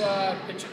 uh, picture.